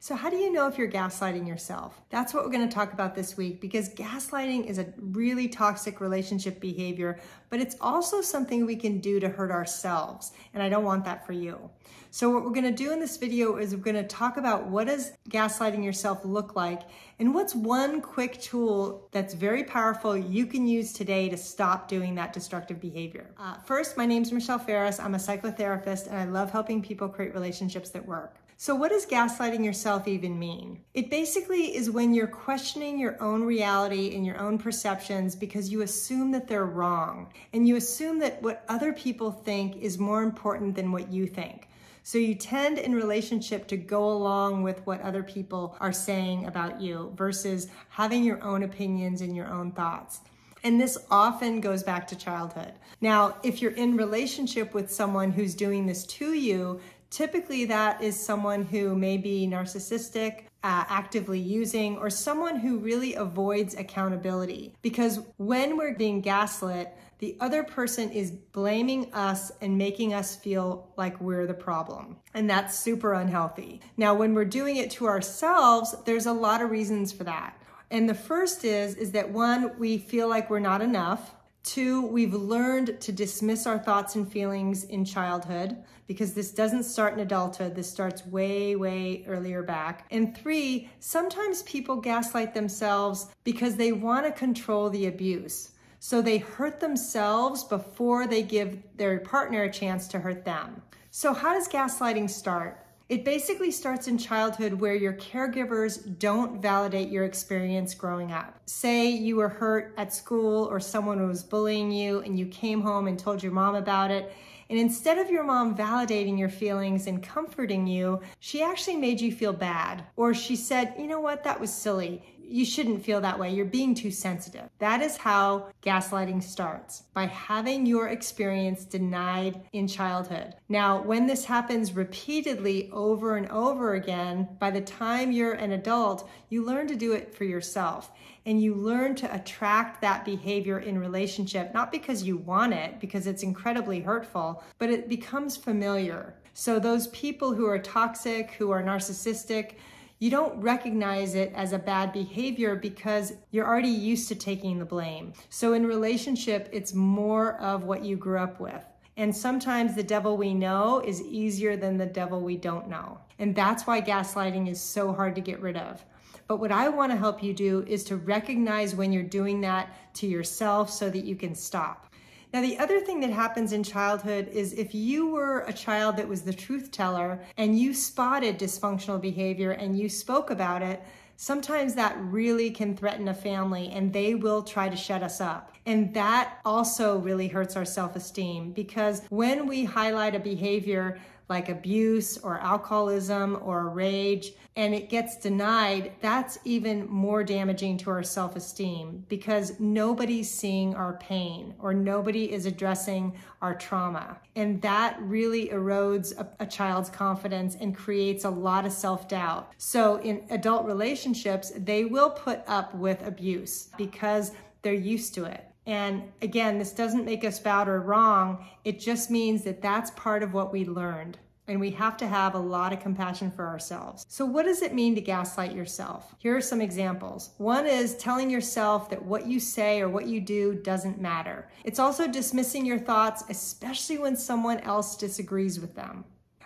So how do you know if you're gaslighting yourself? That's what we're going to talk about this week because gaslighting is a really toxic relationship behavior, but it's also something we can do to hurt ourselves. And I don't want that for you. So what we're going to do in this video is we're going to talk about what does gaslighting yourself look like and what's one quick tool that's very powerful you can use today to stop doing that destructive behavior. Uh, first, my name is Michelle Farris. I'm a psychotherapist and I love helping people create relationships that work. So what does gaslighting yourself even mean? It basically is when you're questioning your own reality and your own perceptions because you assume that they're wrong and you assume that what other people think is more important than what you think. So you tend in relationship to go along with what other people are saying about you versus having your own opinions and your own thoughts. And this often goes back to childhood. Now, if you're in relationship with someone who's doing this to you, Typically, that is someone who may be narcissistic, uh, actively using, or someone who really avoids accountability. Because when we're being gaslit, the other person is blaming us and making us feel like we're the problem. And that's super unhealthy. Now, when we're doing it to ourselves, there's a lot of reasons for that. And the first is, is that one, we feel like we're not enough. Two, we've learned to dismiss our thoughts and feelings in childhood because this doesn't start in adulthood. This starts way, way earlier back. And three, sometimes people gaslight themselves because they want to control the abuse. So they hurt themselves before they give their partner a chance to hurt them. So how does gaslighting start? It basically starts in childhood where your caregivers don't validate your experience growing up. Say you were hurt at school or someone was bullying you and you came home and told your mom about it. And instead of your mom validating your feelings and comforting you, she actually made you feel bad. Or she said, you know what, that was silly you shouldn't feel that way. You're being too sensitive. That is how gaslighting starts by having your experience denied in childhood. Now, when this happens repeatedly over and over again, by the time you're an adult, you learn to do it for yourself and you learn to attract that behavior in relationship, not because you want it, because it's incredibly hurtful, but it becomes familiar. So those people who are toxic, who are narcissistic, you don't recognize it as a bad behavior because you're already used to taking the blame. So in relationship, it's more of what you grew up with. And sometimes the devil we know is easier than the devil we don't know. And that's why gaslighting is so hard to get rid of. But what I want to help you do is to recognize when you're doing that to yourself so that you can stop. Now, the other thing that happens in childhood is if you were a child that was the truth teller and you spotted dysfunctional behavior and you spoke about it, sometimes that really can threaten a family and they will try to shut us up. And that also really hurts our self esteem because when we highlight a behavior like abuse or alcoholism or rage and it gets denied, that's even more damaging to our self esteem because nobody's seeing our pain or nobody is addressing our trauma. And that really erodes a, a child's confidence and creates a lot of self doubt. So in adult relationships, they will put up with abuse because they're used to it. And again, this doesn't make us bad or wrong. It just means that that's part of what we learned. And we have to have a lot of compassion for ourselves. So what does it mean to gaslight yourself? Here are some examples. One is telling yourself that what you say or what you do doesn't matter. It's also dismissing your thoughts, especially when someone else disagrees with them.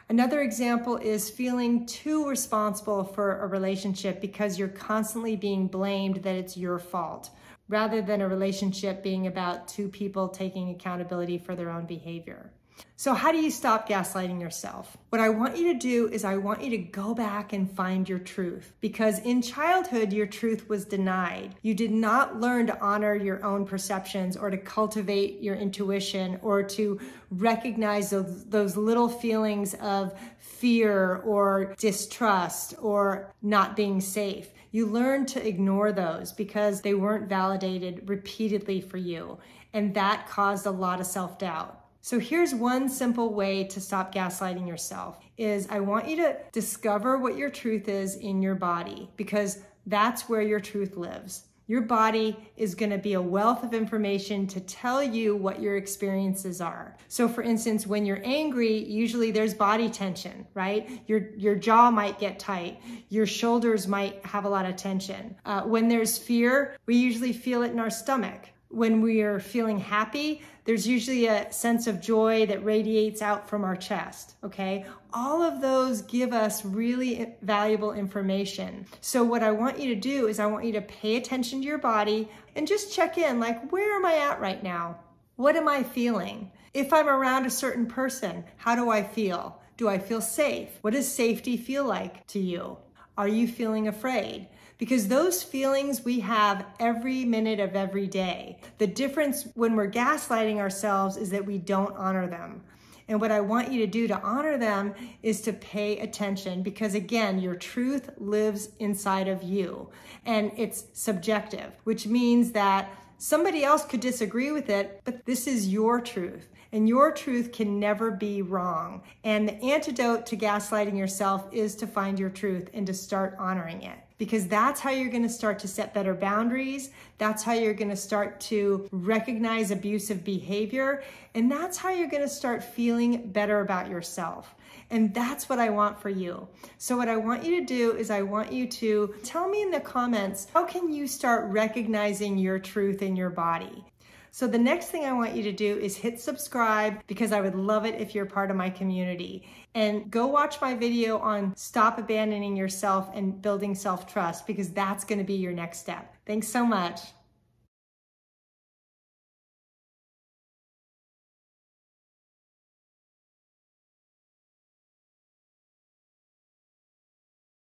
Another example is feeling too responsible for a relationship because you're constantly being blamed that it's your fault rather than a relationship being about two people taking accountability for their own behavior. So how do you stop gaslighting yourself? What I want you to do is I want you to go back and find your truth because in childhood, your truth was denied. You did not learn to honor your own perceptions or to cultivate your intuition or to recognize those, those little feelings of fear or distrust or not being safe. You learned to ignore those because they weren't validated repeatedly for you. And that caused a lot of self-doubt. So here's one simple way to stop gaslighting yourself is I want you to discover what your truth is in your body because that's where your truth lives. Your body is going to be a wealth of information to tell you what your experiences are. So for instance, when you're angry, usually there's body tension, right? Your, your jaw might get tight. Your shoulders might have a lot of tension. Uh, when there's fear, we usually feel it in our stomach when we are feeling happy, there's usually a sense of joy that radiates out from our chest, okay? All of those give us really valuable information. So what I want you to do is I want you to pay attention to your body and just check in, like, where am I at right now? What am I feeling? If I'm around a certain person, how do I feel? Do I feel safe? What does safety feel like to you? Are you feeling afraid? because those feelings we have every minute of every day. The difference when we're gaslighting ourselves is that we don't honor them. And what I want you to do to honor them is to pay attention because, again, your truth lives inside of you and it's subjective, which means that somebody else could disagree with it, but this is your truth. And your truth can never be wrong. And the antidote to gaslighting yourself is to find your truth and to start honoring it because that's how you're going to start to set better boundaries. That's how you're going to start to recognize abusive behavior. And that's how you're going to start feeling better about yourself. And that's what I want for you. So what I want you to do is I want you to tell me in the comments, how can you start recognizing your truth in your body? So the next thing I want you to do is hit subscribe because I would love it if you're part of my community. And go watch my video on stop abandoning yourself and building self-trust because that's gonna be your next step. Thanks so much.